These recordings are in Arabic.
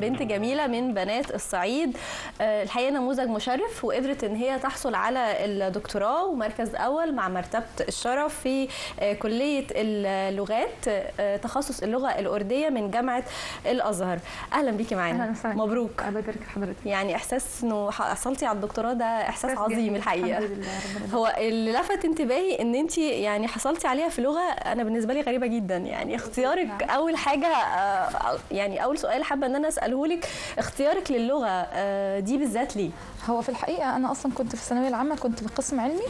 بنت جميلة من بنات الصعيد آه، الحقيقة نموذج مشرف وقدرت إن هي تحصل على الدكتوراه ومركز أول مع مرتبة الشرف في آه، كلية اللغات آه، تخصص اللغة الارديه من جامعة الأزهر أهلا بيكي معانا أهلاً وسهلاً. مبروك الله يبارك في حضرتك يعني إحساس إنه حصلتي على الدكتوراه ده إحساس عظيم جميل. الحقيقة الحمد لله. هو اللي لفت انتباهي إن أنت يعني حصلتي عليها في لغة أنا بالنسبة لي غريبة جدا يعني اختيارك. أول حاجة يعني أول سؤال حابة إن أنا اساله لك اختيارك للغة آه، دي بالذات ليه؟ هو في الحقيقة أنا أصلا كنت في الثانوية العامة كنت في قسم علمي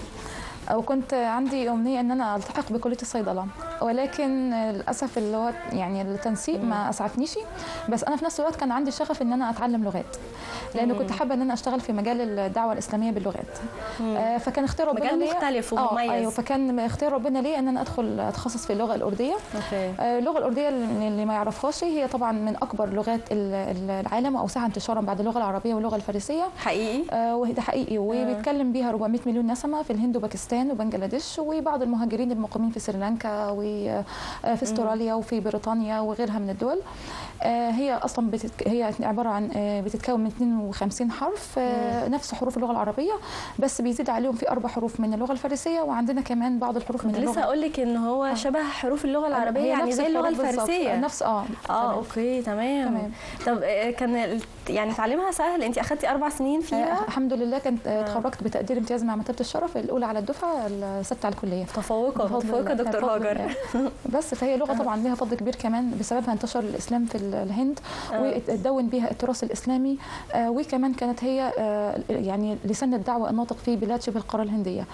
وكنت عندي أمنية إن أنا ألتحق بكلية الصيدلة. ولكن للأسف اللي هو يعني التنسيق ما أسعفنيش. بس أنا في نفس الوقت كان عندي شغف إن أنا أتعلم لغات لأنه كنت حابة إن أنا أشتغل في مجال الدعوة الإسلامية باللغات. آه، فكان اختيار ربنا مجال مختلف آه، ومميز. أيوه فكان اختيار ربنا ليا إن أنا أدخل أتخصص في اللغة الأردية. أوكي. آه، اللغة الأردية اللي ما يعرفهاش هي طبعا من أكبر لغات ال- ال- العالم واوسعها انتشارا بعد اللغة العربية واللغة الفارسية. حقيقي؟ آه، وده حقيقي. وبيتكلم بيها 400 مليون نسمة في الهند وباكستان وبنجلاديش وبعض المهاجرين المقيمين في سريلانكا وفي استراليا وفي بريطانيا وغيرها من الدول آه، هي أصلا بتتك... هي عبارة عن آه، بتتكون من 52 حرف آه، نفس حروف اللغة العربية بس بيزيد عليهم في أربع حروف من اللغة الفارسية وعندنا كمان بعض الحروف من كنت لسه اللغة أقول لك إن هو شبه حروف اللغة العربية يعني نفس زي اللغة. الفارسية نفس آه آه تمام. أوكي تمام تمام. طب آه، كان يعني تعليمها سهل انت أخدتي أربع سنين آه، فيها الحمد لله كنت آه، اتخرجت بتقدير امتياز مع مرتبه الشرف الأولى على الدفعة السادسه على الكلية متفوقه متفوقه. دكتور هاجر. بس فهي لغة طبعا لها فضل كبير كمان بسببها انتشر الإسلام في ال- الهند آه. وتدون بها التراث الإسلامي آه، وكمان كانت هي آه، يعني لسان الدعوة الناطق في بلاد شبه القارة الهندية.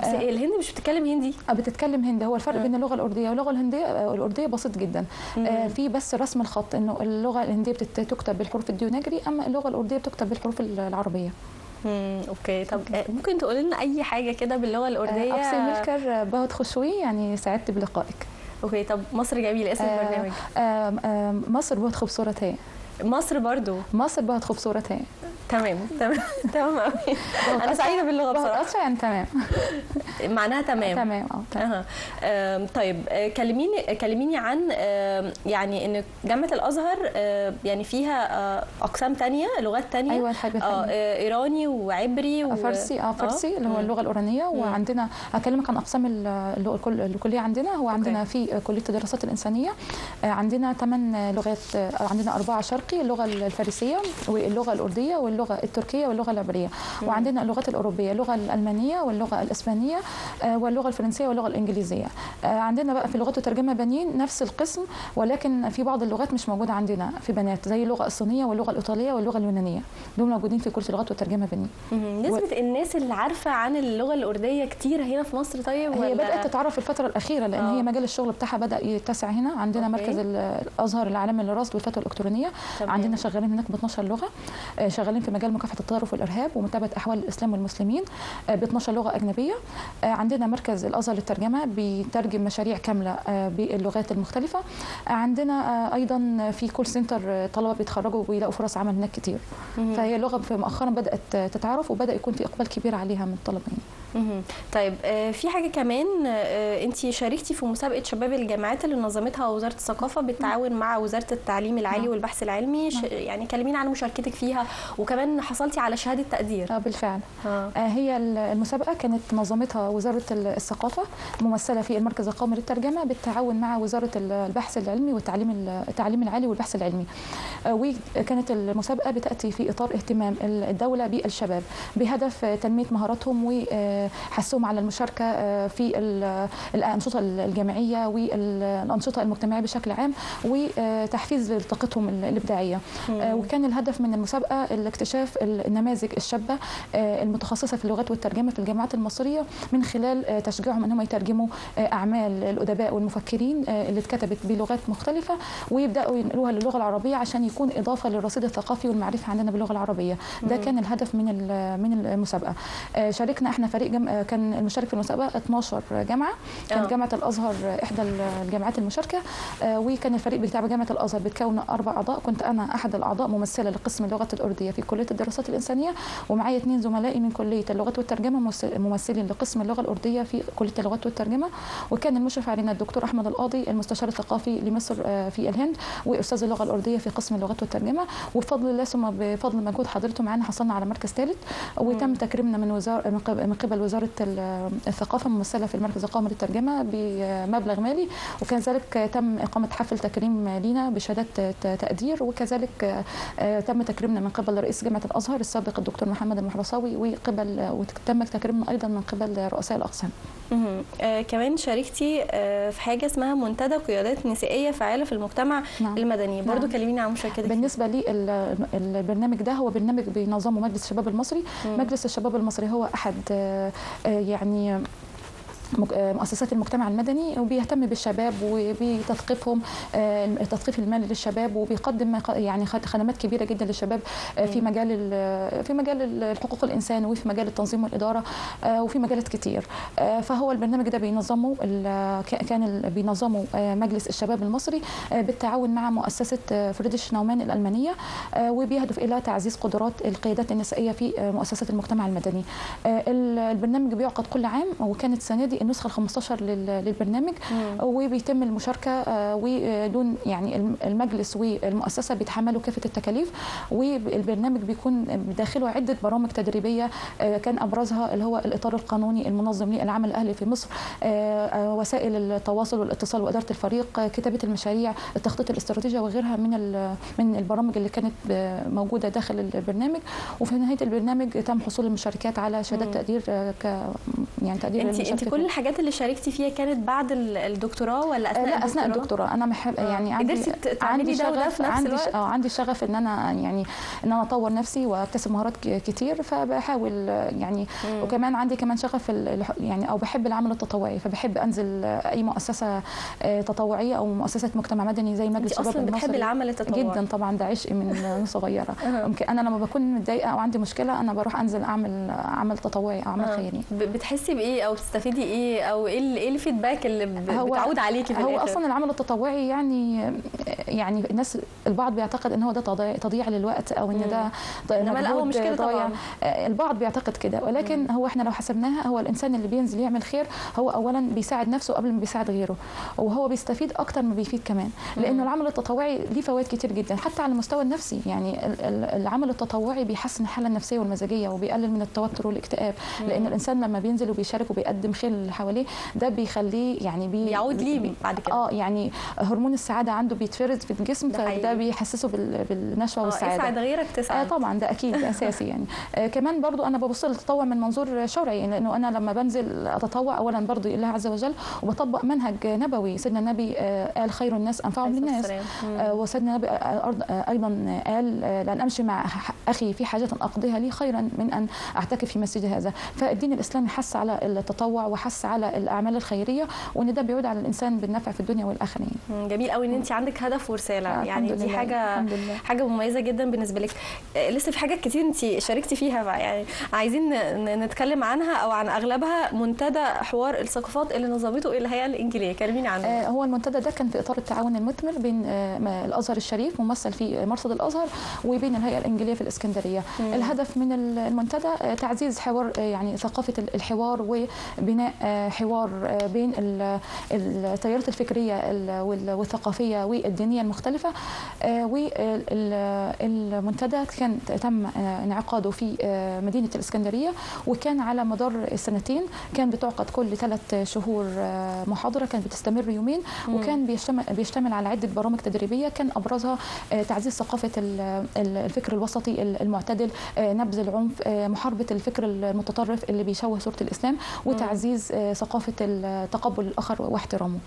بس الهند مش بتتكلم هندي؟ آه، بتتكلم هندي. هو الفرق بين اللغة الأردية واللغة الهندية آه، الأردية بسيط جدا. آه، في بس رسم الخط إنه اللغة الهندية بتت- تكتب بالحروف الديونجري أما اللغة الأردية بتكتب بالحروف العربية. امم أوكي. طب آه، ممكن تقولي لنا أي حاجة كده باللغة الأردية؟ أقصي ملكر بهت خشوي يعني سعدت بلقائك. أوكي. طب مصر جميل اسم آه، البرنامج. مصر بهت خبصورتها مصر برضو. مصر بهت خبصورتها تمام تمام تمام قوي أنا سعيدة باللغة بصراحة. يعني تمام. معناها تمام. تمام آه تمام. طيب آه، كلميني كلميني عن يعني إن جامعة الأزهر آه، يعني فيها آه، أقسام تانية لغات تانية. أيوه حاجة آه آه، إيراني وعبري و... فارسي آه فارسي اللي هو اللغة الأورانية. وعندنا هكلمك عن أقسام الكلية عندنا. هو عندنا في كلية الدراسات الإنسانية عندنا ثمان لغات عندنا أربعة شرقي اللغة الفارسية واللغة الأردية واللغة التركية واللغة العبرية. وعندنا اللغات الأوروبية اللغة الألمانية واللغة الإسبانية آه، واللغة الفرنسية واللغة الإنجليزية. آه، عندنا بقى في لغات وترجمه بنين نفس القسم ولكن في بعض اللغات مش موجودة عندنا في بنات زي اللغة الصينية واللغة الإيطالية واللغة اليونانية. دول موجودين في كليه اللغات وترجمه بنين. نسبة الناس اللي عارفة عن اللغة الأردية كتير هنا في مصر طيب هي ولا؟ بدأت تتعرف الفترة الأخيرة لأن آه. هي مجال الشغل بتاعها بدأ يتسع هنا. عندنا أوكي. مركز ال- الأزهر العالمي للرصد والفتوى الإلكترونية. تمام. عندنا شغالين هناك ب 12 لغة آه، شغالين في مجال مكافحة التطرف والإرهاب ومتابعة أحوال الإسلام والمسلمين ب 12 لغة أجنبية آه، عندنا مركز الأزهر للترجمة بيترجم مشاريع كاملة آه، باللغات المختلفة آه، عندنا آه، أيضا في كول سنتر آه، طلبة بيتخرجوا ويلاقوا فرص عمل هناك كتير فهي لغة مؤخرا بدأت تتعرف وبدأ يكون في إقبال كبير عليها من الطلبه. طيب آه، في حاجة كمان انت شاركتي في مسابقة شباب الجامعات اللي نظمتها وزارة الثقافة بالتعاون مع وزارة التعليم العالي نعم. والبحث العلمي ش- يعني كلمينا عن مشاركتك فيها وكمان حصلتي على شهادة تقدير. آه، بالفعل. آه. آه، هي ال- المسابقة كانت نظمتها وزارة ال- الثقافة ممثلة في المركز القومي للترجمة بالتعاون مع وزارة ال- البحث العلمي والتعليم ال- التعليم العالي والبحث العلمي. آه، وكانت المسابقة بتأتي في إطار اهتمام ال- الدولة بالشباب بهدف آه، تنمية مهاراتهم وحثهم على المشاركة آه، في ال- الأنشطة الجامعية والأنشطة المجتمعية بشكل عام وتحفيز طاقتهم ال- الإبداعية. آه، وكان الهدف من المسابقة الاكتشاف النماذج الشابة آه، المتخصصة في اللغات والترجمة في الجامعات المصرية من خلال آه، تشجيعهم أنهم يترجموا آه، أعمال الأدباء والمفكرين آه، اللي اتكتبت بلغات مختلفة ويبدأوا ينقلوها للغة العربية عشان يكون إضافة للرصيد الثقافي والمعرفي عندنا باللغة العربية. ده كان الهدف من من المسابقة. آه، شاركنا إحنا فريق جم... كان المشارك في المسابقة 12 جامعة. كانت آه. جامعة الأزهر إحدى الجامعات المشاركة. آه، وكان الفريق بتاع جامعة الأزهر بيتكون أربع أعضاء. كنت أنا أحد الأعضاء ممثلة لقسم اللغة الأردية في كلية الدراسات الإنسانية ومعايا اثنين زملائي من كلية اللغات والترجمة ممثل- ممثلين لقسم اللغة الأردية في كلية اللغات والترجمة. وكان المشرف علينا الدكتور أحمد القاضي المستشار الثقافي لمصر آه، في الهند وأستاذ اللغة الأردية في قسم اللغات والترجمة. وبفضل الله ثم بفضل مجهود حضرته معانا حصلنا على مركز ثالث. وتم تكريمنا من وزاره من قبل وزارة ال- الثقافة ممثلة في المركز القومي للترجمة بمبلغ مالي وكذلك تم إقامة حفل تكريم لينا بشهادات تقدير وكذلك آه، تم تكريمنا من قبل رئيس جامعة الأزهر السابق الدكتور محمد المحرصاوي وقبل وتم تكريمنا أيضا من قبل رؤساء الأقسام. آه كمان شاركتي آه في حاجة اسمها منتدى قيادات نسائية فعالة في المجتمع نعم. المدني برضو نعم. كلميني عن مشاركتك بالنسبة لي ال- البرنامج ده هو برنامج بينظمه مجلس الشباب المصري مم. مجلس الشباب المصري هو أحد آه، آه، يعني مؤسسات المجتمع المدني وبيهتم بالشباب وبتثقيفهم آه، التثقيف المالي للشباب وبيقدم يعني خد- خدمات كبيرة جدا للشباب آه، في. مجال ال- في مجال ال- حقوق الإنسان وفي مجال التنظيم والإدارة آه، وفي مجالات كتير آه، فهو البرنامج ده بينظمه كان بينظمه آه، مجلس الشباب المصري آه، بالتعاون مع مؤسسة آه، فريدريش نومان الألمانية آه، وبيهدف إلى تعزيز قدرات القيادات النسائية في آه، مؤسسات المجتمع المدني آه، ال- البرنامج بيعقد كل عام وكانت السنة دي النسخة ال 15 لل- للبرنامج مم. وبيتم المشاركة آه، ودون يعني الم- المجلس والمؤسسة بيتحملوا كافة التكاليف والبرنامج بيكون داخله عدة برامج تدريبية آه، كان أبرزها اللي هو الإطار القانوني المنظم للعمل الأهلي في مصر آه، آه، وسائل التواصل والاتصال وإدارة الفريق آه، كتابة المشاريع التخطيط الاستراتيجي وغيرها من من البرامج اللي كانت آه، موجودة داخل البرنامج وفي نهاية البرنامج تم حصول المشاركات على شهادات. تقدير آه، ك يعني تقدير انت انت للمشاركة كل. الحاجات اللي شاركتي فيها كانت بعد ال- الدكتوراه ولا آه، أثناء لا أثناء الدكتوراه أنا محب آه. يعني عندي عندي شغف عندي؟ آه عندي شغف إن أنا يعني إن أنا أطور نفسي وأكتسب مهارات كتير فبحاول آه، يعني مم. وكمان عندي كمان شغف يعني أو بحب العمل التطوعي فبحب أنزل أي مؤسسة تطوعية أو مؤسسة مجتمع مدني زي مجلس الشباب أصلا بتحبي المصري العمل التطوعي جدا طبعا ده عشق من صغيرة. يمكن أنا لما بكون متضايقة أو عندي مشكلة أنا بروح أنزل أعمل عمل تطوعي أو عمل. خيري بتحسي بإيه أو بتستفيدي إيه أو إيه إيه الفيدباك اللي بتعود عليكي في هو الآخر؟ أصلا العمل التطوعي يعني يعني الناس البعض بيعتقد إن هو ده تضييع, للوقت أو إن ده إنما لا، هو مش كده. طبعاً. آه، البعض بيعتقد كده. ولكن هو إحنا لو حسبناها هو الإنسان اللي بينزل يعمل خير هو اولا بيساعد نفسه قبل ما بيساعد غيره وهو بيستفيد أكتر ما بيفيد كمان. لأنه العمل التطوعي ليه فوائد كتير جدا حتى على المستوى النفسي. يعني ال- ال- العمل التطوعي بيحسن الحالة النفسية والمزاجية وبيقلل من التوتر والاكتئاب. لأن الإنسان لما بينزل وبيشارك وبيقدم خير اللي حواليه ده بيخليه يعني بي بيعود ليه بعد كده؟ آه يعني هرمون السعادة عنده بيتفرز في الجسم. فده بيحسسه بال- بالنشوة آه، والسعادة. اسعد غيرك آه تسعد طبعا ده أكيد أساسي يعني. آه كمان برضو أنا ببص للتطوع من منظور شرعي يعني لأنه أنا لما بنزل أتطوع اولا برضو لله عز وجل وبطبق منهج نبوي سيدنا النبي آه قال خير الناس أنفعهم للناس. آه وسيدنا النبي آه آه أيضا قال آه لأن أمشي مع أخي في حاجة أقضيها لي خيرا من أن أعتكف في مسجد هذا. فالدين الإسلامي حث على التطوع وحث على الأعمال الخيرية وإن ده بيعود على الإنسان بالنفع في الدنيا والاخره يعني. جميل قوي إن أنت عندك هدف ورسالة. آه، يعني دي حاجة لله. حاجة مميزة جدا بالنسبة لك. آه، لسه في حاجات كتير أنت شاركتي فيها بقى. يعني عايزين نتكلم عنها أو عن أغلبها. منتدى حوار الثقافات اللي نظمته الهيئه الانجيليه كلميني عنه آه، هو المنتدى ده كان في إطار التعاون المثمر بين آه، الأزهر الشريف ممثل في مرصد الأزهر وبين الهيئة الانجيليه في الإسكندرية. مم. الهدف من ال- المنتدى آه، تعزيز حوار آه، يعني ثقافة ال- الحوار وبناء آه، حوار آه، بين ال- التيارات الفكرية ال- وال- والثقافية والدينية المختلفة والمنتدى كان تم آه، انعقاده في آه، مدينة الإسكندرية وكان على مدار السنتين كان بتعقد كل ثلاث شهور آه، محاضرة كانت بتستمر يومين. وكان بيشتمل بيشتمل على عدة برامج تدريبية كان أبرزها آه، تعزيز ثقافة ال- ال- الفكر الوسطي ال- المعتدل آه، نبذ العنف آه، محاربة الفكر المتطرف اللي بيشوه صورة الإسلام وتعزيز آه، ثقافة ال- تقبل الآخر واحترامه.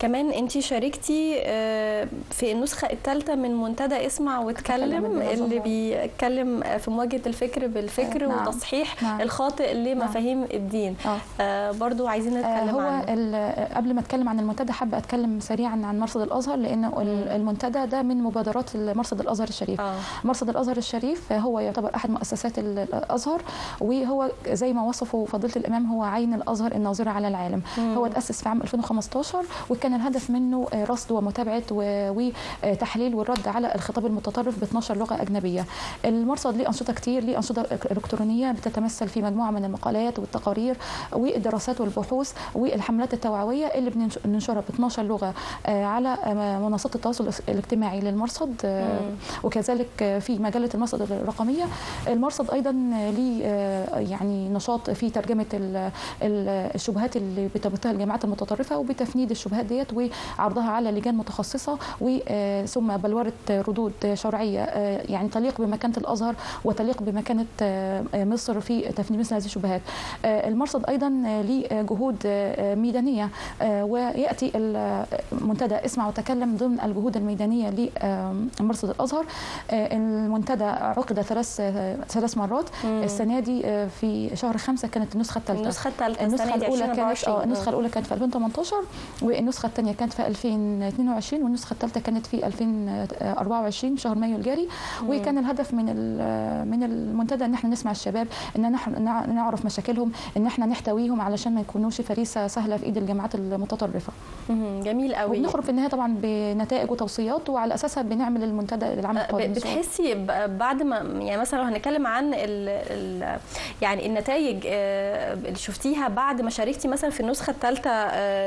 كمان انت شاركتي آه، في النسخة الثالثه من منتدى اسمع واتكلم اتكلم اللي. بيتكلم في مواجهة الفكر بالفكر آه، نعم. وتصحيح نعم. الخاطئ لمفاهيم الدين. آه. آه، برضو عايزين آه، نتكلم هو عنه. قبل ما اتكلم عن المنتدى حابة اتكلم سريعا عن مرصد الأزهر لأن ال- المنتدى ده من مبادرات مرصد الأزهر الشريف. آه. مرصد الأزهر الشريف هو يعتبر أحد مؤسسات ال- الأزهر وهو زي ما وصفه فضيلة الإمام هو عين الأزهر الناظرة على العالم. مم. هو تأسس في عام 2015 وكان الهدف منه آه، رصد ومتابعة وتحليل والرد على الخطاب المتطرف ب 12 لغة أجنبية المرصد ليه أنشطة كتير ليه أنشطة إلكترونية بتتمثل في مجموعة من المقالات والتقارير والدراسات والبحوث والحملات التوعوية اللي بننش- بننشرها ب 12 لغة آه، على آه، منصات التواصل الاجتماعي للمرصد. وكذلك في مجلة المرصد الرقمية المرصد أيضا ليه يعني نشاط في ترجمة ال- ال- الشبهات اللي بتبثها الجامعات المتطرفة وبتفنيد الشبهات ديت وعرضها على لجان متخصصة وثم بلورة ردود شرعية آه، يعني تليق بمكانة الأزهر وتليق بمكانة آه، مصر في تفنيد مثل هذه الشبهات. آه، المرصد أيضا ليه جهود آه، ميدانية آه، ويأتي المنتدى اسمع وتكلم ضمن الجهود الميدانية لمرصد الأزهر. آه، المنتدى عقد ثلاث آه، ثلاث مرات. مم. السنة دي آه، في شهر خمسة كانت النسخة الثالثة. النسخة الثالثة النسخة الأولى كانت 2024. النسخة الأولى كانت في 2018 والنسخة الثانية كانت في 2022 والنسخة الثالثة كانت في 2024 شهر مايو الجاري وكان الهدف من من المنتدى إن إحنا نسمع الشباب إن نعرف مشاكلهم إن إحنا نحتويهم علشان ما يكونوش فريسة سهلة في إيد الجامعات المتطرفة. جميل قوي وبنخرج في النهاية طبعا بنتائج وتوصيات وعلى أساسها بنعمل المنتدى العام القادم شاء الله. بتحسي بعد ما يعني مثلا لو هنتكلم عن ال ال يعني النتائج آه، اللي شفتيها بعد ما شاركتي مثلا في النسخة الثالثة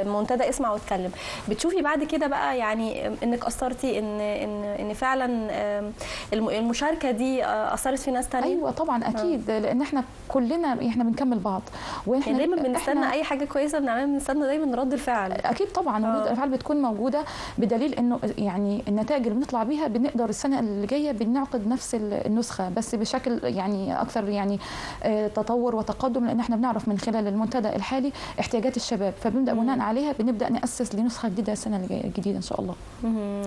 منتدى اسمع واتكلم. بتشوفي بعد كده بقى يعني انك أثرتي إن إن إن فعلا آه، الم- المشاركة دي آه، أثرت في ناس تانية؟ أيوه طبعا أكيد. لأن إحنا كلنا إحنا بنكمل بعض. وإحنا يعني دايما بنستنى أي حاجة كويسة بنعملها بنستنى دايما رد الفعل. أكيد طبعا. آه. ردود الافعال بتكون موجودة بدليل إنه يعني النتائج اللي بنطلع بيها بنقدر السنة اللي جاية بنعقد نفس ال- النسخة بس بشكل يعني أكثر يعني آه، تطور وتقدم لأن إحنا بنعرف من خلال المنتدى الحالي احتياجات الشباب. فبنبدأ. بناء عليها بنبدا نأسس لنسخة جديدة السنة الجديدة إن شاء الله.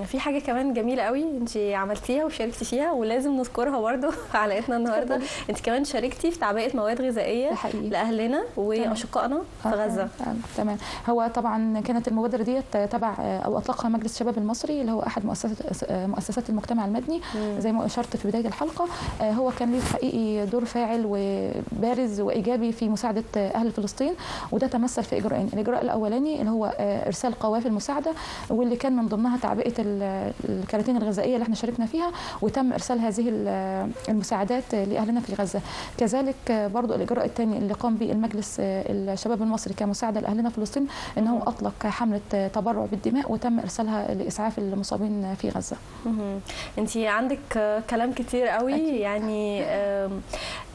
في حاجة كمان جميلة قوي انت عملتيها وشاركتي فيها ولازم نذكرها برضو في حلقتنا النهارده. انت كمان شاركتي في تعبئة مواد غذائية لأهلنا وأشقائنا في آه، غزة. آه، آه، تمام. هو طبعا كانت المبادرة ديت تبع أو أطلقها مجلس الشباب المصري اللي هو أحد مؤسسات مؤسسات المجتمع المدني. زي ما أشرت في بداية الحلقة هو كان ليه حقيقي دور فاعل وبارز وإيجابي في مساعدة أهل فلسطين. وده تمثل في اجراءين الإجراء الأولاني اللي هو إرسال قوافل مساعده واللي كان من ضمنها تعبئة ال- الكراتين الغذائية اللي إحنا شاركنا فيها وتم إرسال هذه ال- المساعدات لأهلنا في غزة كذلك برضو الإجراء الثاني اللي قام به المجلس آه، الشباب المصري كمساعدة لأهلنا في فلسطين ان هو. أطلق حملة تبرع بالدماء وتم إرسالها لإسعاف المصابين في غزة. انت عندك كلام كتير قوي أكيد. يعني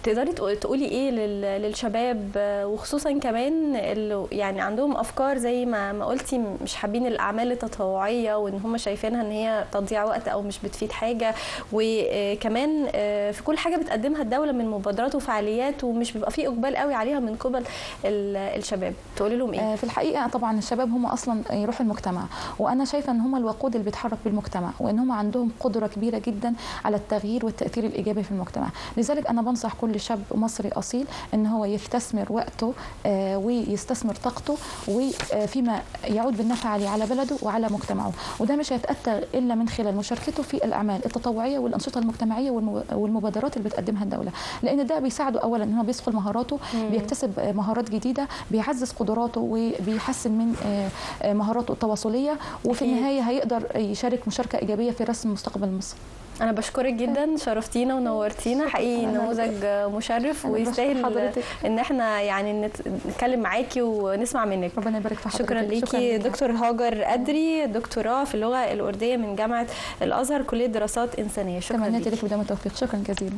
تقدري تقو- تقولي إيه لل- للشباب آه، وخصوصا كمان اللي يعني عندهم أفكار زي ما ما قلتي مش حابين الأعمال التطوعية وإن هم شايفينها إن هي تضييع وقت أو مش بتفيد حاجة. وكمان آه، في كل حاجة بتقدمها الدولة من مبادرات وفعاليات ومش بيبقى في إقبال قوي عليها من قبل ال- الشباب. تقولي لهم إيه؟ آه، في الحقيقة طبعا الشباب هم أصلا روح المجتمع وأنا شايفة إن هم الوقود اللي بيتحرك بالمجتمع وإن هم عندهم قدرة كبيرة جدا على التغيير والتأثير الإيجابي في المجتمع. لذلك أنا بنصح كل شاب مصري أصيل إن هو يستثمر وقته آه، ويستثمر طاقته وفيما يعود بالنفع عليه على بلده وعلى مجتمعه وده مش هيتاتى إلا من خلال مشاركته في الأعمال التطوعية والأنشطة المجتمعية والمبادرات اللي بتقدمها الدولة لأن ده بيساعده اولا إن هو بيثقل مهاراته مم. بيكتسب آه، مهارات جديدة بيعزز قدراته وبيحسن من آه، آه، مهاراته التواصلية وفي. النهاية هيقدر يشارك مشاركة إيجابية في رسم مستقبل مصر أنا بشكرك جدا شرفتينا ونورتينا حقيقي نموذج مشرف ويستاهل. إن إحنا يعني نت- نتكلم معاكي ونسمع منك. ربنا يبارك في حضرتك. شكرا. ليكي دكتور هاجر أدري دكتوراه في اللغة الأردية من جامعة الأزهر كلية دراسات إنسانية. شكرا تمنيت لك بدام التوفيق. شكرا جزيلا.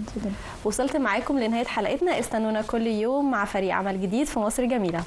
وصلت معاكم لنهاية حلقتنا. استنونا كل يوم مع فريق عمل جديد في مصر جميلة